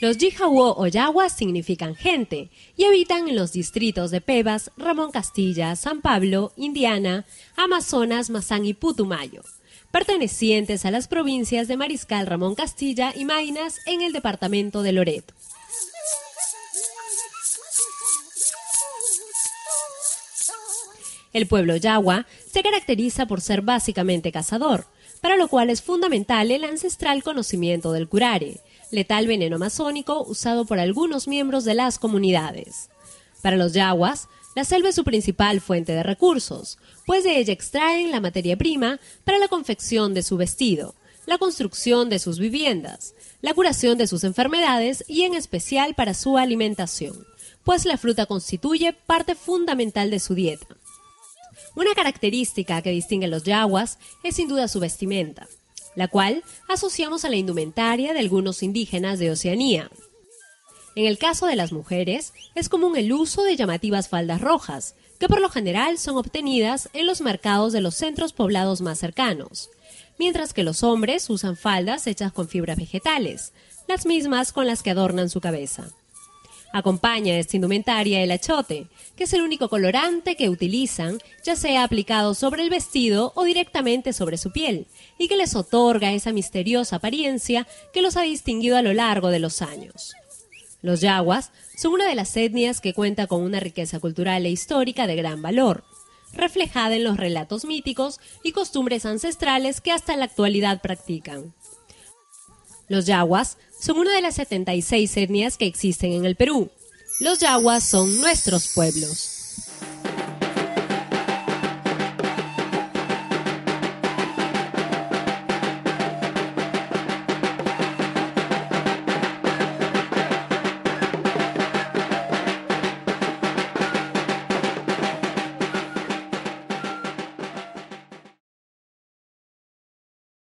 Los Yijawo o Yaguas significan gente y habitan en los distritos de Pebas, Ramón Castilla, San Pablo, Indiana, Amazonas, Mazán y Putumayo, pertenecientes a las provincias de Mariscal Ramón Castilla y Mainas en el departamento de Loreto. El pueblo Yagua se caracteriza por ser básicamente cazador, para lo cual es fundamental el ancestral conocimiento del curare, letal veneno amazónico usado por algunos miembros de las comunidades. Para los yaguas, la selva es su principal fuente de recursos, pues de ella extraen la materia prima para la confección de su vestido, la construcción de sus viviendas, la curación de sus enfermedades y en especial para su alimentación, pues la fruta constituye parte fundamental de su dieta. Una característica que distingue a los yaguas es sin duda su vestimenta la cual asociamos a la indumentaria de algunos indígenas de Oceanía. En el caso de las mujeres, es común el uso de llamativas faldas rojas, que por lo general son obtenidas en los mercados de los centros poblados más cercanos, mientras que los hombres usan faldas hechas con fibras vegetales, las mismas con las que adornan su cabeza. Acompaña esta indumentaria el achote, que es el único colorante que utilizan, ya sea aplicado sobre el vestido o directamente sobre su piel, y que les otorga esa misteriosa apariencia que los ha distinguido a lo largo de los años. Los yaguas son una de las etnias que cuenta con una riqueza cultural e histórica de gran valor, reflejada en los relatos míticos y costumbres ancestrales que hasta la actualidad practican. Los yaguas son una de las 76 etnias que existen en el Perú. Los yaguas son nuestros pueblos.